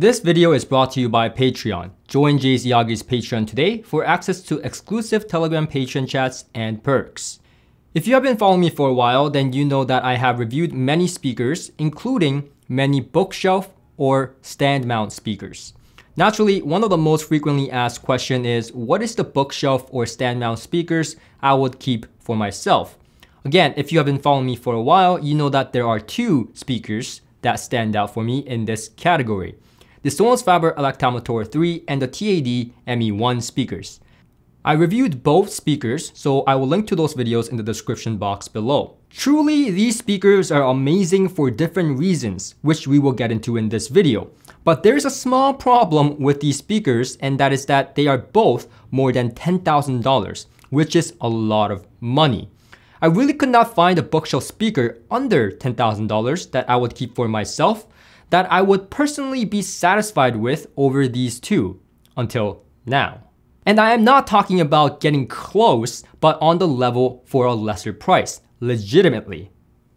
This video is brought to you by Patreon. Join Jay's Iyagi's Patreon today for access to exclusive Telegram Patreon chats and perks. If you have been following me for a while, then you know that I have reviewed many speakers, including many bookshelf or stand mount speakers. Naturally, one of the most frequently asked question is, what is the bookshelf or stand mount speakers I would keep for myself? Again, if you have been following me for a while, you know that there are two speakers that stand out for me in this category. The Sonus Faber Electa Amator 3 and the TAD ME1 speakers. I reviewed both speakers, so I will link to those videos in the description box below. Truly, these speakers are amazing for different reasons, which we will get into in this video. But there's a small problem with these speakers, and that is that they are both more than $10,000, which is a lot of money. I really could not find a bookshelf speaker under $10,000 that I would keep for myself, that I would personally be satisfied with over these two, until now. And I am not talking about getting close, but on the level for a lesser price, legitimately.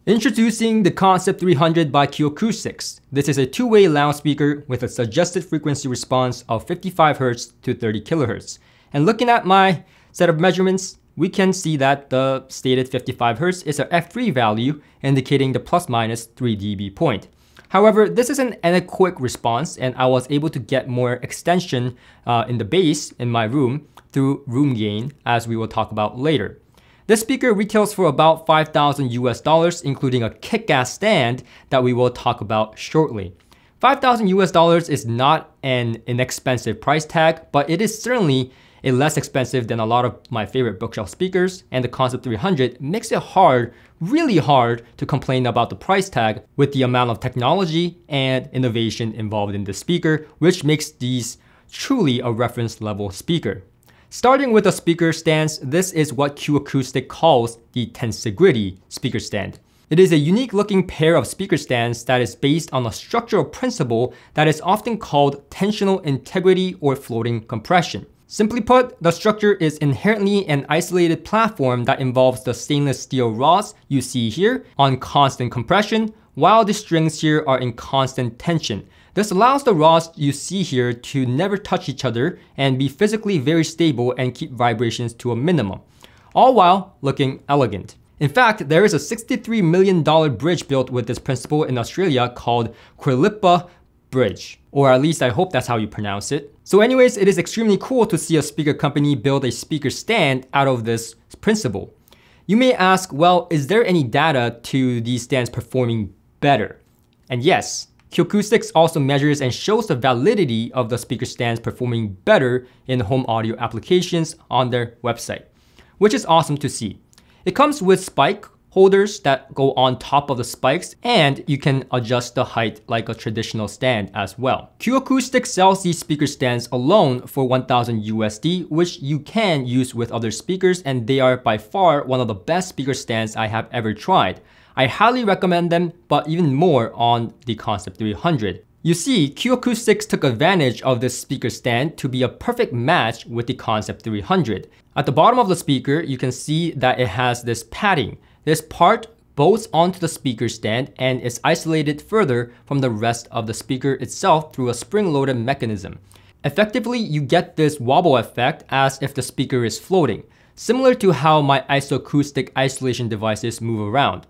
Introducing the Concept 300 by Q Acoustics. This is a two-way loudspeaker with a suggested frequency response of 55Hz to 30 kHz. And looking at my set of measurements, we can see that the stated 55Hz is a F3 value indicating the plus minus 3 dB point. However, this is an anechoic response and I was able to get more extension uh, in the bass in my room through room gain as we will talk about later. This speaker retails for about 5,000 US dollars, including a kick-ass stand that we will talk about shortly. 5,000 US dollars is not an inexpensive price tag, but it is certainly a less expensive than a lot of my favorite bookshelf speakers, and the Concept 300 makes it hard, really hard, to complain about the price tag with the amount of technology and innovation involved in the speaker, which makes these truly a reference level speaker. Starting with the speaker stands, this is what Q Acoustic calls the tensegrity speaker stand. It is a unique looking pair of speaker stands that is based on a structural principle that is often called tensional integrity or floating compression. Simply put, the structure is inherently an isolated platform that involves the stainless steel rods you see here on constant compression, while the strings here are in constant tension, this allows the rods you see here to never touch each other and be physically very stable and keep vibrations to a minimum, all while looking elegant. In fact, there is a $63 million bridge built with this principle in Australia called Quilippa Bridge, or at least I hope that's how you pronounce it. So anyways, it is extremely cool to see a speaker company build a speaker stand out of this principle. You may ask, well, is there any data to these stands performing better? And yes, Q Acoustics also measures and shows the validity of the speaker stands performing better in home audio applications on their website, which is awesome to see. It comes with spike holders that go on top of the spikes and you can adjust the height like a traditional stand as well. Q Acoustics sells these speaker stands alone for 1000 USD which you can use with other speakers and they are by far one of the best speaker stands I have ever tried. I highly recommend them, but even more on the Concept 300. You see, Q Acoustics took advantage of this speaker stand to be a perfect match with the Concept 300. At the bottom of the speaker, you can see that it has this padding. This part bolts onto the speaker stand and is isolated further from the rest of the speaker itself through a spring-loaded mechanism. Effectively, you get this wobble effect as if the speaker is floating, similar to how my isoacoustic isolation devices move around.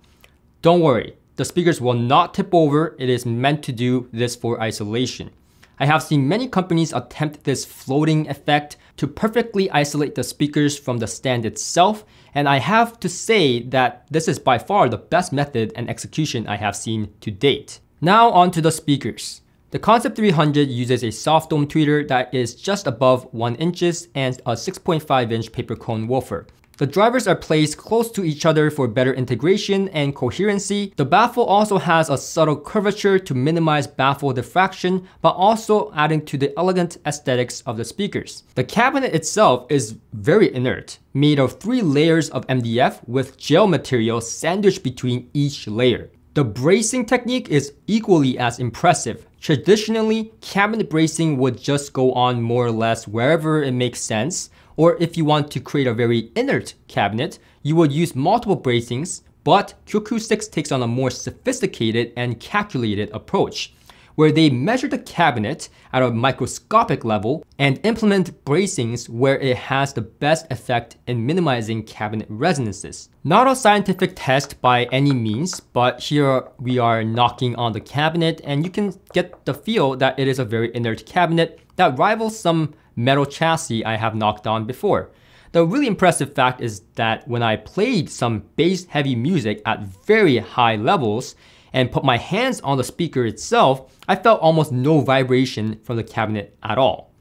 Don't worry, the speakers will not tip over, it is meant to do this for isolation. I have seen many companies attempt this floating effect to perfectly isolate the speakers from the stand itself, and I have to say that this is by far the best method and execution I have seen to date. Now on to the speakers. The Concept 300 uses a soft dome tweeter that is just above 1 inches and a 6.5 inch paper cone woofer. The drivers are placed close to each other for better integration and coherency. The baffle also has a subtle curvature to minimize baffle diffraction, but also adding to the elegant aesthetics of the speakers. The cabinet itself is very inert, made of three layers of MDF with gel material sandwiched between each layer. The bracing technique is equally as impressive. Traditionally, cabinet bracing would just go on more or less wherever it makes sense, or if you want to create a very inert cabinet, you would use multiple bracings, but Q Acoustics takes on a more sophisticated and calculated approach, where they measure the cabinet at a microscopic level and implement bracings where it has the best effect in minimizing cabinet resonances. Not a scientific test by any means, but here we are knocking on the cabinet and you can get the feel that it is a very inert cabinet that rivals some metal chassis I have knocked on before. The really impressive fact is that when I played some bass heavy music at very high levels and put my hands on the speaker itself, I felt almost no vibration from the cabinet at all.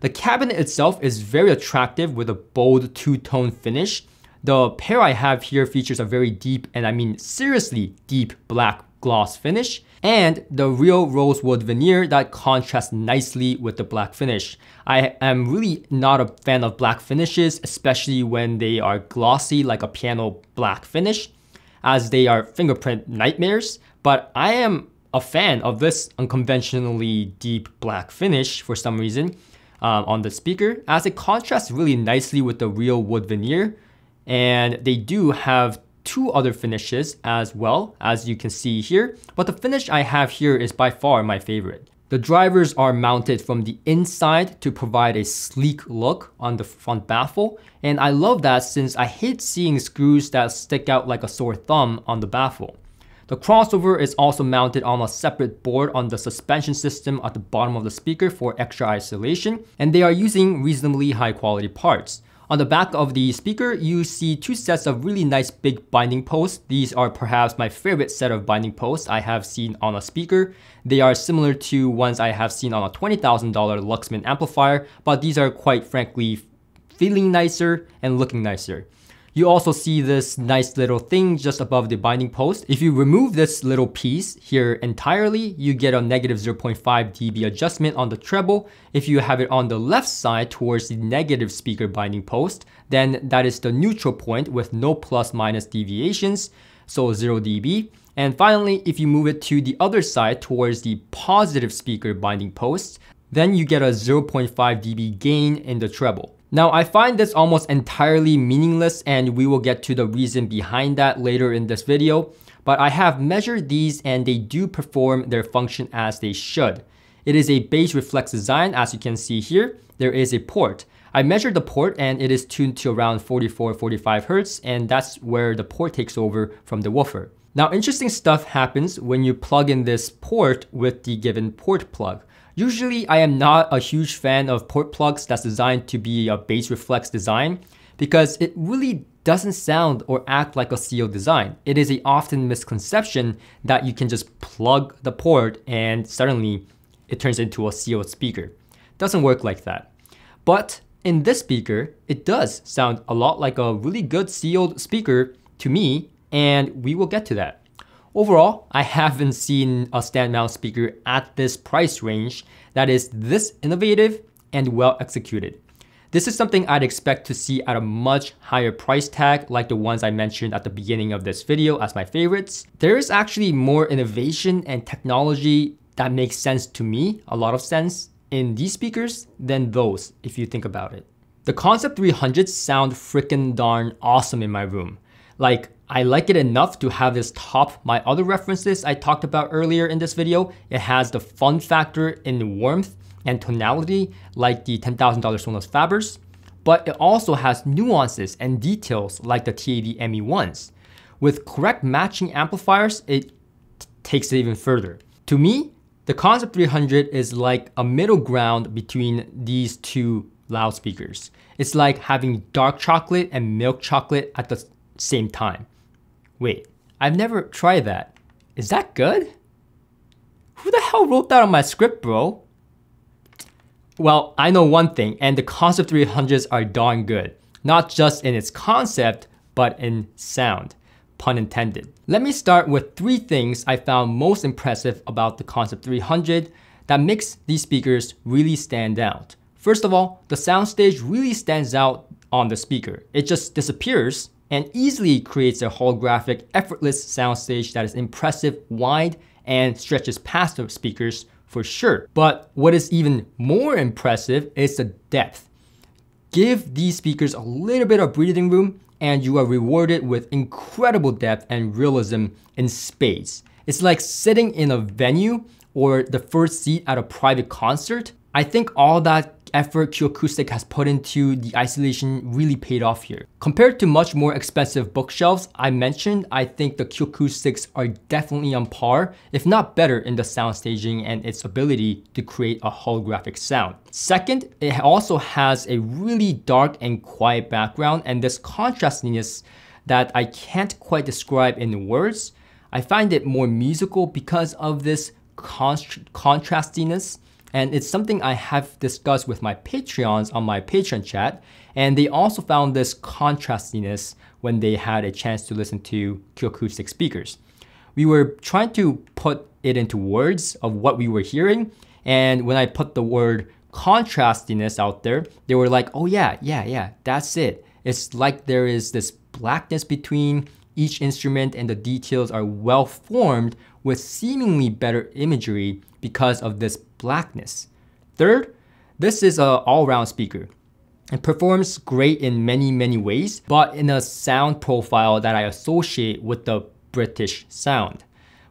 The cabinet itself is very attractive with a bold two-tone finish. The pair I have here features a very deep, and I mean seriously deep black gloss finish, and the real rosewood veneer that contrasts nicely with the black finish. I am really not a fan of black finishes, especially when they are glossy like a piano black finish, as they are fingerprint nightmares, but I am a fan of this unconventionally deep black finish for some reason um, on the speaker, as it contrasts really nicely with the real wood veneer, and they do have two other finishes as well, as you can see here, but the finish I have here is by far my favorite. The drivers are mounted from the inside to provide a sleek look on the front baffle, and I love that since I hate seeing screws that stick out like a sore thumb on the baffle. The crossover is also mounted on a separate board on the suspension system at the bottom of the speaker for extra isolation, and they are using reasonably high quality parts. On the back of the speaker, you see two sets of really nice big binding posts. These are perhaps my favorite set of binding posts I have seen on a speaker. They are similar to ones I have seen on a $20,000 Luxman amplifier, but these are quite frankly feeling nicer and looking nicer. You also see this nice little thing just above the binding post. If you remove this little piece here entirely, you get a negative 0.5 dB adjustment on the treble. If you have it on the left side towards the negative speaker binding post, then that is the neutral point with no plus minus deviations, so 0 dB. And finally, if you move it to the other side towards the positive speaker binding post, then you get a 0.5 dB gain in the treble. Now I find this almost entirely meaningless and we will get to the reason behind that later in this video, but I have measured these and they do perform their function as they should. It is a bass reflex design as you can see here. There is a port. I measured the port and it is tuned to around 44-45 Hz and that's where the port takes over from the woofer. Now interesting stuff happens when you plug in this port with the given port plug. Usually I am not a huge fan of port plugs that's designed to be a bass reflex design because it really doesn't sound or act like a sealed design. It is a often misconception that you can just plug the port and suddenly it turns into a sealed speaker. Doesn't work like that. But in this speaker, it does sound a lot like a really good sealed speaker to me, and we will get to that. Overall, I haven't seen a stand mount speaker at this price range that is this innovative and well executed. This is something I'd expect to see at a much higher price tag like the ones I mentioned at the beginning of this video as my favorites. There is actually more innovation and technology that makes sense to me, a lot of sense, in these speakers than those if you think about it. The Concept 300s sound freaking darn awesome in my room. Like, I like it enough to have this top my other references I talked about earlier in this video. It has the fun factor in warmth and tonality like the $10,000 Sonus Fabers, but it also has nuances and details like the TAD ME1s. With correct matching amplifiers, it takes it even further. To me, the Concept 300 is like a middle ground between these two loudspeakers. It's like having dark chocolate and milk chocolate at the same time. Wait, I've never tried that. Is that good? Who the hell wrote that on my script, bro? Well, I know one thing, and the Concept 300s are darn good. Not just in its concept, but in sound. Pun intended. Let me start with three things I found most impressive about the Concept 300 that makes these speakers really stand out. First of all, the soundstage really stands out on the speaker. It just disappears and easily creates a holographic, effortless soundstage that is impressive, wide, and stretches past the speakers for sure. But what is even more impressive is the depth. Give these speakers a little bit of breathing room and you are rewarded with incredible depth and realism in space. It's like sitting in a venue or the first seat at a private concert, I think all that effort Q Acoustic has put into the isolation really paid off here. Compared to much more expensive bookshelves I mentioned, I think the Q Acoustics are definitely on par, if not better in the sound staging and its ability to create a holographic sound. Second, it also has a really dark and quiet background and this contrastiness that I can't quite describe in words. I find it more musical because of this contrast contrastiness and it's something I have discussed with my Patreons on my Patreon chat. And they also found this contrastiness when they had a chance to listen to Acoustic speakers. We were trying to put it into words of what we were hearing. And when I put the word contrastiness out there, they were like, oh yeah, yeah, yeah, that's it. It's like there is this blackness between each instrument and the details are well formed with seemingly better imagery because of this blackness. Third, this is an all-round speaker. It performs great in many, many ways, but in a sound profile that I associate with the British sound.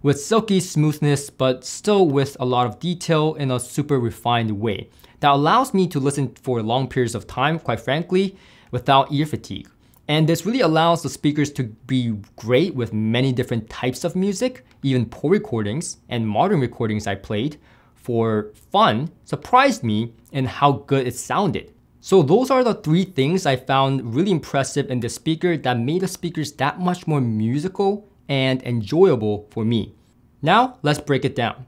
With silky smoothness, but still with a lot of detail in a super refined way that allows me to listen for long periods of time, quite frankly, without ear fatigue. And this really allows the speakers to be great with many different types of music, even poor recordings and modern recordings I played for fun surprised me in how good it sounded. So those are the three things I found really impressive in the speaker that made the speakers that much more musical and enjoyable for me. Now let's break it down.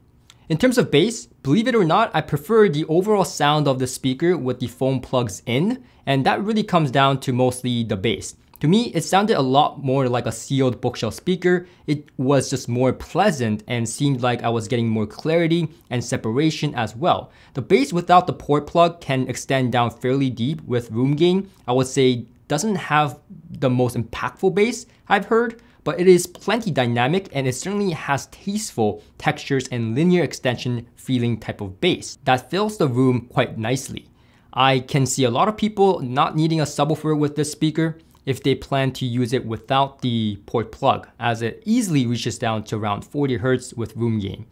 In terms of bass, believe it or not, I prefer the overall sound of the speaker with the foam plugs in, and that really comes down to mostly the bass. To me, it sounded a lot more like a sealed bookshelf speaker. It was just more pleasant and seemed like I was getting more clarity and separation as well. The bass without the port plug can extend down fairly deep with room gain. I would say doesn't have the most impactful bass I've heard, but it is plenty dynamic and it certainly has tasteful textures and linear extension feeling type of bass that fills the room quite nicely. I can see a lot of people not needing a subwoofer with this speaker if they plan to use it without the port plug as it easily reaches down to around 40 Hz with room gain.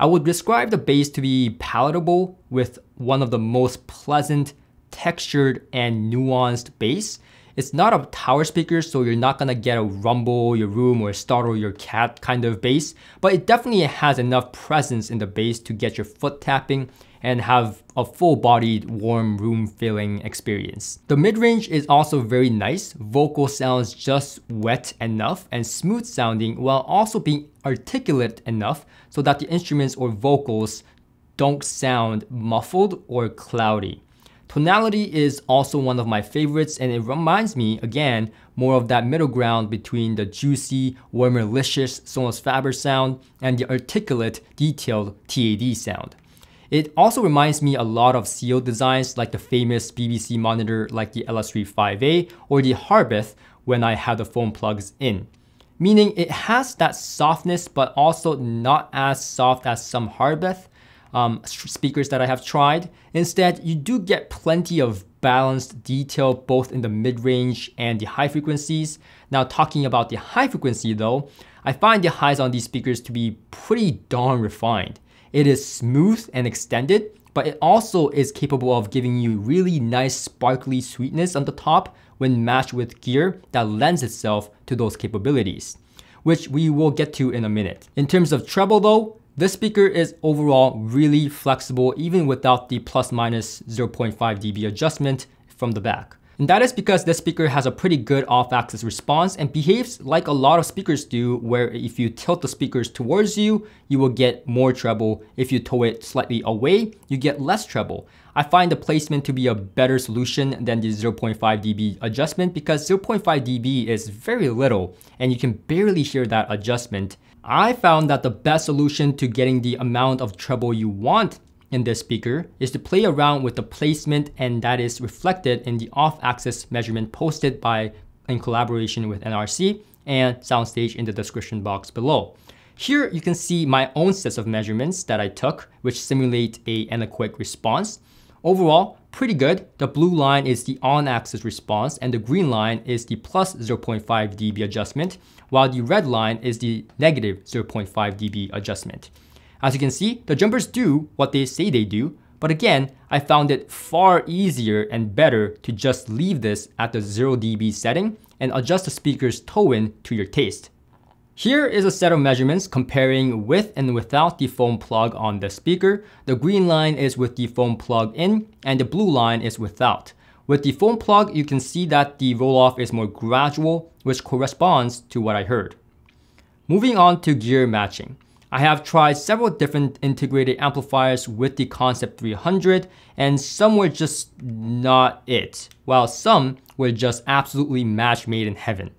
I would describe the bass to be palatable with one of the most pleasant, textured, and nuanced bass it's not a tower speaker, so you're not gonna get a rumble your room or startle your cat kind of bass, but it definitely has enough presence in the bass to get your foot tapping and have a full-bodied, warm room feeling experience. The mid-range is also very nice. Vocal sounds just wet enough and smooth sounding while also being articulate enough so that the instruments or vocals don't sound muffled or cloudy. Tonality is also one of my favorites and it reminds me, again, more of that middle ground between the juicy, warmerlicious Sonus Faber sound and the articulate, detailed TAD sound. It also reminds me a lot of sealed designs like the famous BBC monitor like the LS3 5A or the Harbeth when I had the foam plugs in. Meaning it has that softness but also not as soft as some Harbeth, um, speakers that I have tried. Instead, you do get plenty of balanced detail both in the mid-range and the high frequencies. Now talking about the high frequency though, I find the highs on these speakers to be pretty darn refined. It is smooth and extended, but it also is capable of giving you really nice sparkly sweetness on the top when matched with gear that lends itself to those capabilities, which we will get to in a minute. In terms of treble though, this speaker is overall really flexible even without the plus minus 0.5 dB adjustment from the back. And that is because this speaker has a pretty good off-axis response and behaves like a lot of speakers do where if you tilt the speakers towards you, you will get more treble. If you tow it slightly away, you get less treble. I find the placement to be a better solution than the 0.5 dB adjustment because 0.5 dB is very little and you can barely hear that adjustment I found that the best solution to getting the amount of treble you want in this speaker is to play around with the placement and that is reflected in the off-axis measurement posted by in collaboration with NRC and Soundstage in the description box below. Here you can see my own sets of measurements that I took which simulate a anechoic response. Overall, pretty good. The blue line is the on-axis response and the green line is the plus 0.5 dB adjustment while the red line is the negative 0.5 dB adjustment. As you can see, the jumpers do what they say they do, but again, I found it far easier and better to just leave this at the 0 dB setting and adjust the speaker's tone to your taste. Here is a set of measurements comparing with and without the foam plug on the speaker. The green line is with the foam plug in and the blue line is without. With the foam plug, you can see that the roll-off is more gradual, which corresponds to what I heard. Moving on to gear matching. I have tried several different integrated amplifiers with the Concept 300 and some were just not it, while some were just absolutely match made in heaven.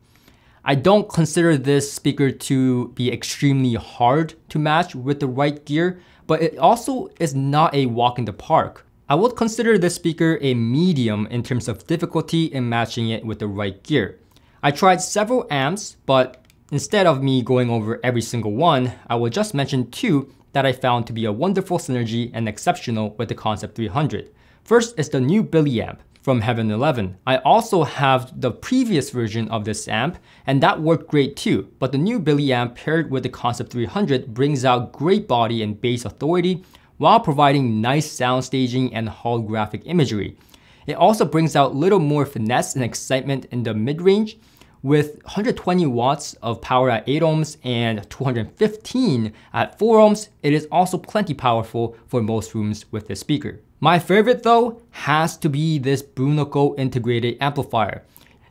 I don't consider this speaker to be extremely hard to match with the right gear, but it also is not a walk in the park. I would consider this speaker a medium in terms of difficulty in matching it with the right gear. I tried several amps, but instead of me going over every single one, I will just mention two that I found to be a wonderful synergy and exceptional with the Concept 300. First is the new Billie amp from Heaven 11. I also have the previous version of this amp and that worked great too, but the new Billie amp paired with the Concept 300 brings out great body and bass authority while providing nice sound staging and holographic imagery. It also brings out little more finesse and excitement in the mid-range with 120 watts of power at 8 ohms and 215 at 4 ohms, it is also plenty powerful for most rooms with this speaker. My favorite though has to be this Brunoco integrated amplifier.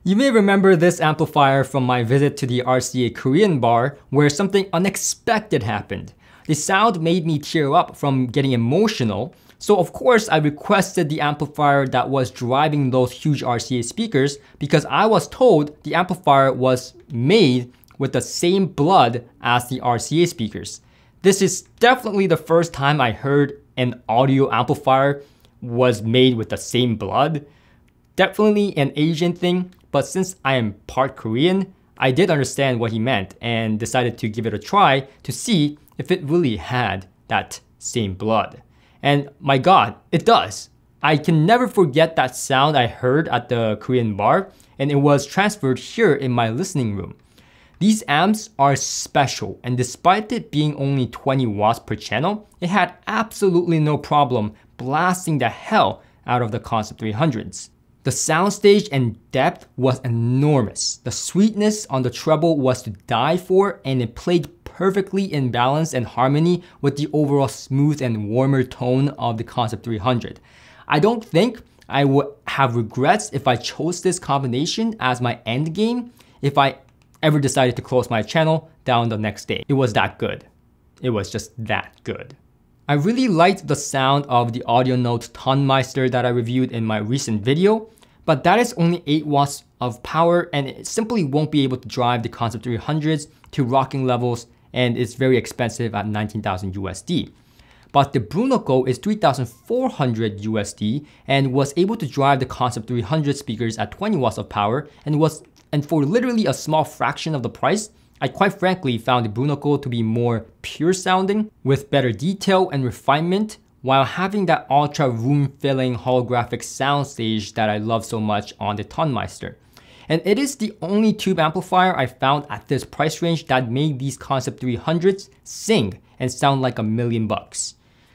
You may remember this amplifier from my visit to the RCA Korean bar where something unexpected happened. The sound made me tear up from getting emotional, so of course I requested the amplifier that was driving those huge RCA speakers because I was told the amplifier was made with the same blood as the RCA speakers. This is definitely the first time I heard an audio amplifier was made with the same blood. Definitely an Asian thing, but since I am part Korean, I did understand what he meant and decided to give it a try to see if it really had that same blood. And my god, it does. I can never forget that sound I heard at the Korean bar, and it was transferred here in my listening room. These amps are special, and despite it being only 20 watts per channel, it had absolutely no problem blasting the hell out of the Concept 300s. The soundstage and depth was enormous. The sweetness on the treble was to die for, and it played perfectly in balance and harmony with the overall smooth and warmer tone of the Concept 300. I don't think I would have regrets if I chose this combination as my end game if I ever decided to close my channel down the next day. It was that good. It was just that good. I really liked the sound of the Audionote Tonmeister that I reviewed in my recent video, but that is only 8 watts of power and it simply won't be able to drive the Concept 300s to rocking levels and it's very expensive at 19,000 USD. But the Brunoco is 3,400 USD and was able to drive the Concept 300 speakers at 20 watts of power and was and for literally a small fraction of the price, I quite frankly found the Brunoco to be more pure sounding with better detail and refinement while having that ultra room filling holographic soundstage that I love so much on the Tonmeister. And it is the only tube amplifier I found at this price range that made these Concept 300s sing and sound like a million bucks.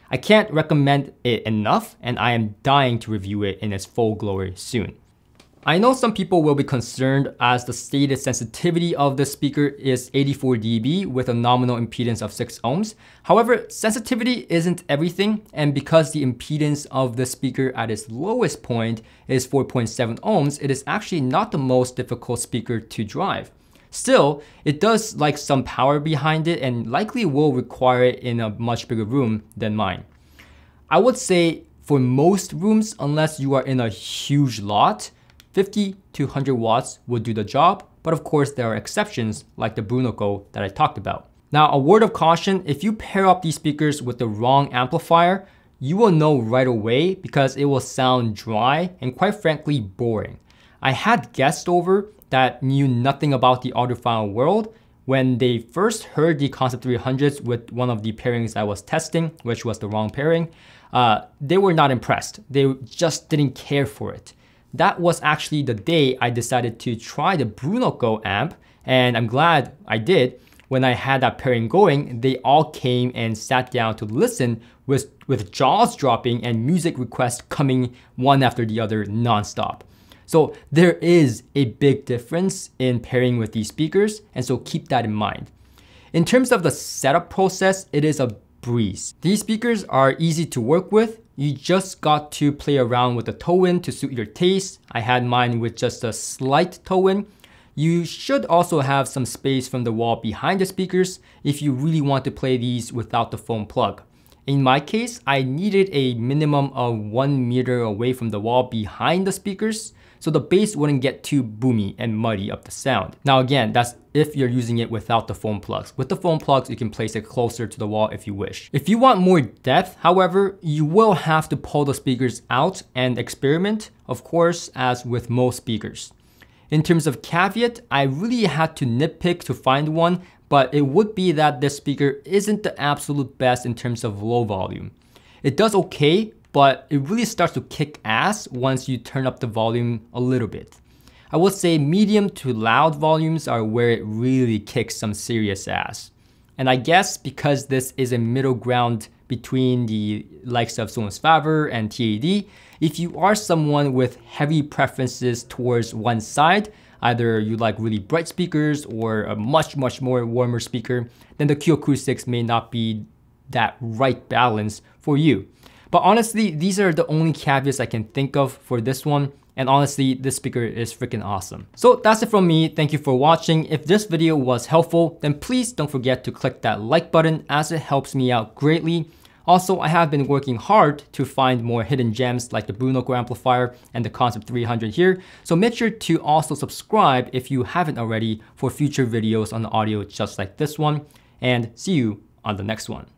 I can't recommend it enough and I am dying to review it in its full glory soon. I know some people will be concerned as the stated sensitivity of this speaker is 84 dB with a nominal impedance of 6 ohms. However, sensitivity isn't everything and because the impedance of the speaker at its lowest point is 4.7 ohms, it is actually not the most difficult speaker to drive. Still, it does like some power behind it and likely will require it in a much bigger room than mine. I would say for most rooms, unless you are in a huge lot, 50 to 100 watts would do the job, but of course there are exceptions like the Brunoco that I talked about. Now a word of caution, if you pair up these speakers with the wrong amplifier, you will know right away because it will sound dry and quite frankly boring. I had guests over that knew nothing about the audiophile world when they first heard the Concept 300s with one of the pairings I was testing, which was the wrong pairing, uh, they were not impressed. They just didn't care for it that was actually the day I decided to try the Brunoco amp, and I'm glad I did, when I had that pairing going, they all came and sat down to listen with, with jaws dropping and music requests coming one after the other nonstop. So there is a big difference in pairing with these speakers, and so keep that in mind. In terms of the setup process, it is a breeze. These speakers are easy to work with. You just got to play around with the toe-in to suit your taste. I had mine with just a slight toe-in. You should also have some space from the wall behind the speakers if you really want to play these without the foam plug. In my case, I needed a minimum of one meter away from the wall behind the speakers so the bass wouldn't get too boomy and muddy up the sound. Now again, that's if you're using it without the foam plugs. With the foam plugs, you can place it closer to the wall if you wish. If you want more depth, however, you will have to pull the speakers out and experiment, of course, as with most speakers. In terms of caveat, I really had to nitpick to find one, but it would be that this speaker isn't the absolute best in terms of low volume. It does okay, but it really starts to kick ass once you turn up the volume a little bit. I would say medium to loud volumes are where it really kicks some serious ass. And I guess because this is a middle ground between the likes of Sonus Faber and TAD, if you are someone with heavy preferences towards one side, either you like really bright speakers or a much, much more warmer speaker, then the Q Acoustics may not be that right balance for you. But honestly, these are the only caveats I can think of for this one. And honestly, this speaker is freaking awesome. So that's it from me. Thank you for watching. If this video was helpful, then please don't forget to click that like button as it helps me out greatly. Also, I have been working hard to find more hidden gems like the Brunoco amplifier and the Concept 300 here. So make sure to also subscribe if you haven't already for future videos on audio just like this one. And see you on the next one.